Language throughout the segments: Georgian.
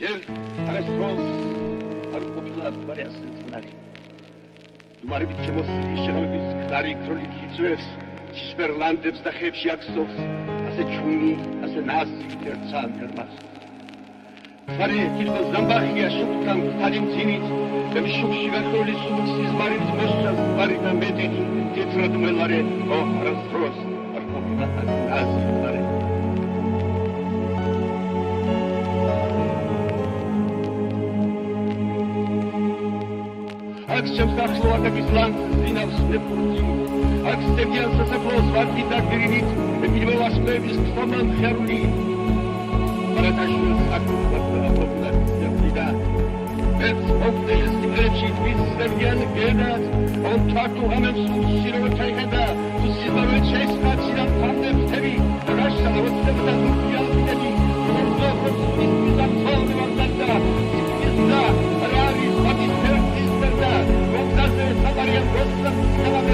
ჯერ არასდროს არ ყოფილა პარიასის ნარი. თუმარებით შემოსილი შენობების ქარი ქროლიკი ძვეს, სისპერლანდებს და ხებში აქსობს, ასე ჩუნი, ასე ნასი ერთსან ერთმას. ფარი თვითონ ზამბახია შუქთან ქარი მძინით, და შუქში ვერხული სუქსის მარიც მოსწას ფარი და მეტი თეთრად მელარე, ო არასდროს აქ შემსახლოვანების ლანძ ძინავს ნეპურტი აქ სტეგიან სასაფლაოს ვარდი და გრინით პირველ ასპების ხომან ხერული მარათაშვილს აქ პოპულარიზაცია და ეს ოფდეს გრეჩი ვის სტეგიან გენად and talk to women so she never take it there. To see the rich chase that she don't find. The Russian, I would say that would be out heavy. You would know what she. It is there. Ferrari, what is there, is there there. What does there,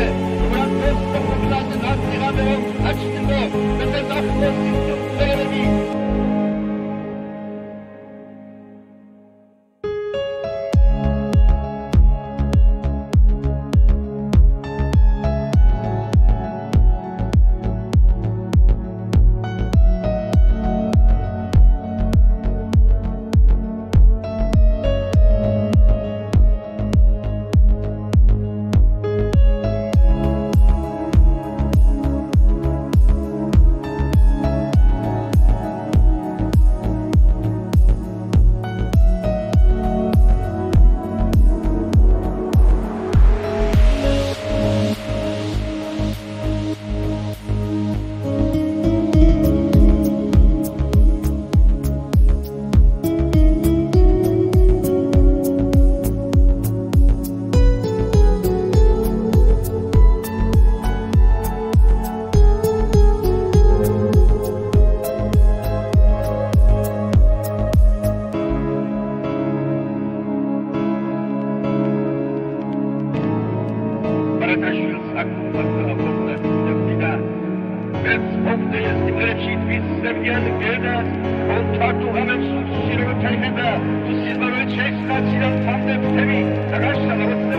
Значит, ведь Семьян Геда, он так угамен сумсирую тайнеда, тусизмару честь хатсидан там деп теми, тарашта навыцны